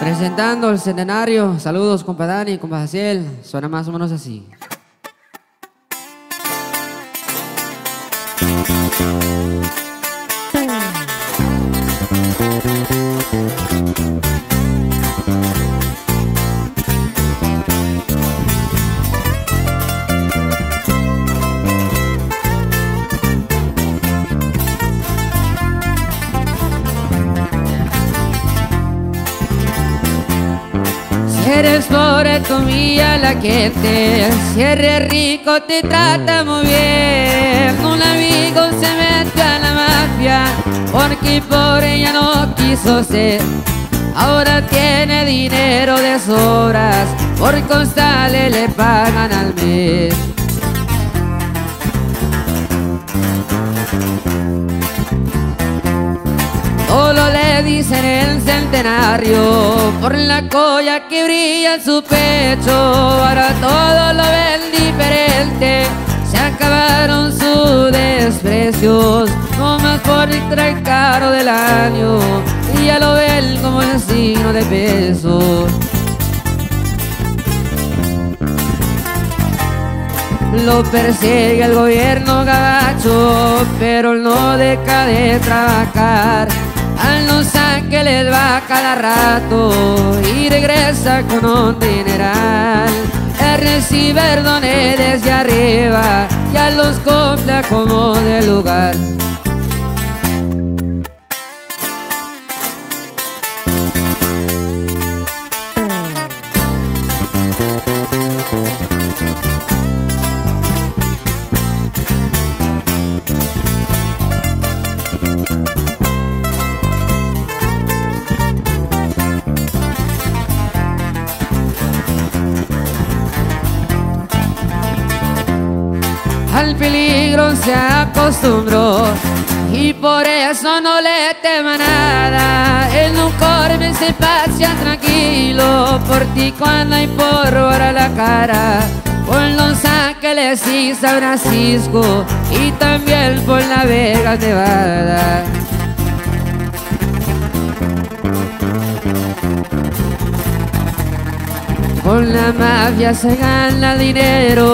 Presentando el centenario, saludos compa Dani, compa Jaciel, suena más o menos así. Eres pobre comía la gente, si eres rico te trata muy bien. Un amigo se mete a la mafia porque pobre ya no quiso ser. Ahora tiene dinero de sobras, por costales le pagan al mes. Solo le dicen el centenario por la colla que brilla en su pecho. Ahora todo lo ven diferente, se acabaron sus desprecios. No más por el traje caro del año y ya lo ven como el signo de peso. Lo persigue el gobierno gabacho, pero no deja de trabajar. A Los Ángeles va cada rato y regresa con un dineral. Él recibe dones desde arriba y a los compra como de lugar. Al peligro se acostumbró y por eso no le tema nada. En un corbe se pasea tranquilo por ti cuando hay porra la cara. Por Los Ángeles y San Francisco y también por la Vega Nevada. Con la mafia se gana dinero,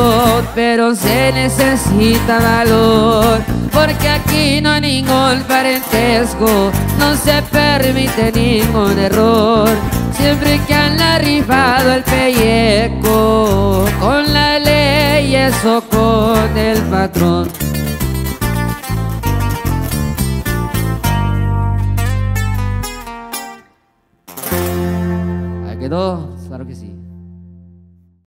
pero se necesita valor. Porque aquí no hay ningún parentesco, no se permite ningún error. Siempre que han arribado el pellejo, con la ley eso con el patrón. Ahí quedó, claro que sí.